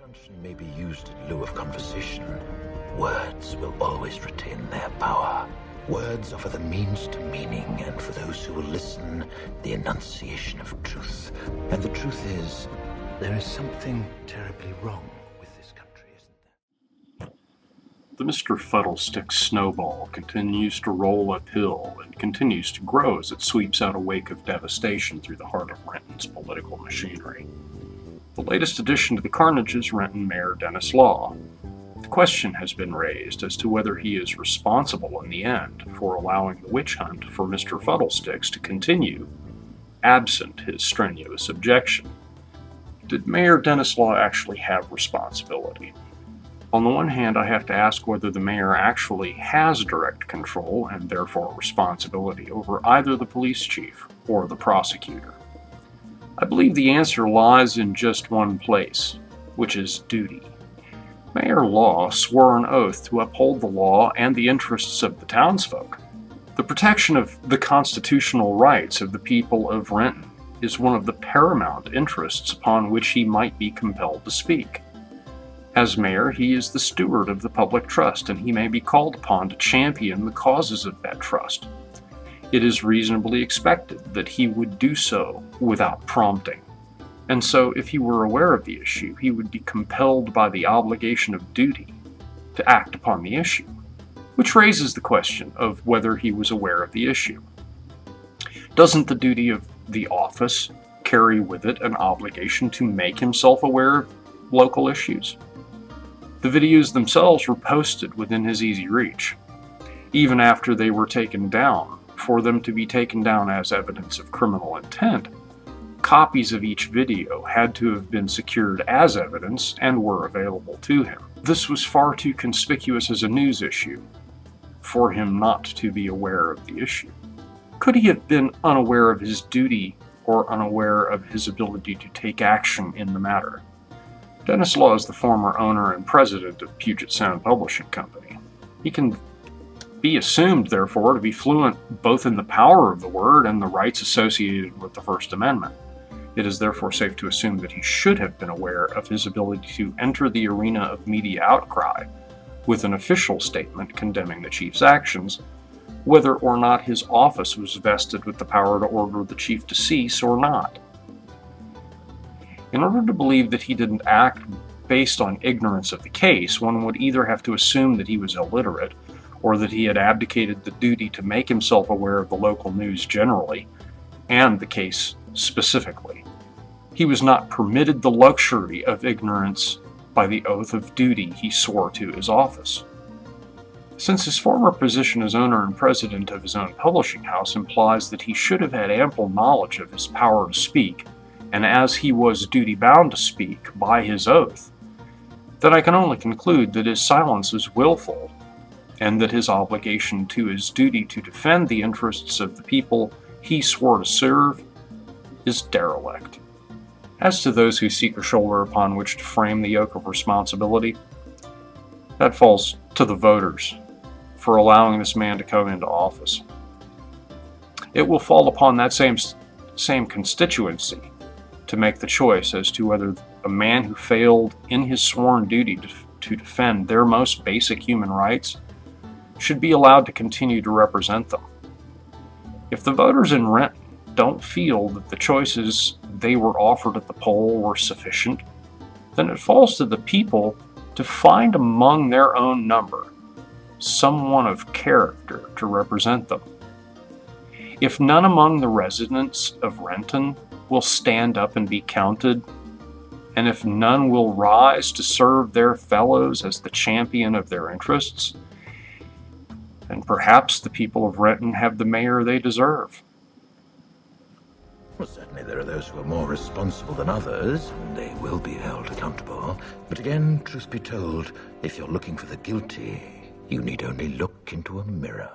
Truncheon may be used in lieu of conversation. Words will always retain their power. Words offer the means to meaning, and for those who will listen, the enunciation of truth. And the truth is, there is something terribly wrong with this country, isn't there? The Mr. Fuddlestick snowball continues to roll uphill and continues to grow as it sweeps out a wake of devastation through the heart of Renton's political machinery. The latest addition to the carnage is Renton Mayor Denis Law. The question has been raised as to whether he is responsible in the end for allowing the witch hunt for Mr. Fuddlesticks to continue, absent his strenuous objection. Did Mayor Denis Law actually have responsibility? On the one hand, I have to ask whether the mayor actually has direct control and therefore responsibility over either the police chief or the prosecutor. I believe the answer lies in just one place, which is duty. Mayor Law swore an oath to uphold the law and the interests of the townsfolk. The protection of the constitutional rights of the people of Renton is one of the paramount interests upon which he might be compelled to speak. As mayor, he is the steward of the public trust, and he may be called upon to champion the causes of that trust. It is reasonably expected that he would do so without prompting. And so, if he were aware of the issue, he would be compelled by the obligation of duty to act upon the issue, which raises the question of whether he was aware of the issue. Doesn't the duty of the office carry with it an obligation to make himself aware of local issues? The videos themselves were posted within his easy reach, even after they were taken down. For them to be taken down as evidence of criminal intent, copies of each video had to have been secured as evidence and were available to him. This was far too conspicuous as a news issue for him not to be aware of the issue. Could he have been unaware of his duty or unaware of his ability to take action in the matter? Denis Law is the former owner and president of Puget Sound Publishing Company. He can be assumed, therefore, to be fluent both in the power of the word and the rights associated with the First Amendment. It is therefore safe to assume that he should have been aware of his ability to enter the arena of media outcry with an official statement condemning the chief's actions, whether or not his office was vested with the power to order the chief to cease or not. In order to believe that he didn't act based on ignorance of the case, one would either have to assume that he was illiterate, or that he had abdicated the duty to make himself aware of the local news generally, and the case specifically. He was not permitted the luxury of ignorance by the oath of duty he swore to his office. Since his former position as owner and president of his own publishing house implies that he should have had ample knowledge of his power to speak, and as he was duty bound to speak by his oath, then I can only conclude that his silence is willful, and that his obligation to his duty to defend the interests of the people he swore to serve is derelict. As to those who seek a shoulder upon which to frame the yoke of responsibility, that falls to the voters for allowing this man to come into office. It will fall upon that same, same constituency to make the choice as to whether a man who failed in his sworn duty to, to defend their most basic human rights should be allowed to continue to represent them. If the voters in Renton don't feel that the choices they were offered at the poll were sufficient, then it falls to the people to find among their own number someone of character to represent them. If none among the residents of Renton will stand up and be counted, and if none will rise to serve their fellows as the champion of their interests, then perhaps the people of Renton have the mayor they deserve. Well, certainly there are those who are more responsible than others, and they will be held accountable. But again, truth be told, if you're looking for the guilty, you need only look into a mirror.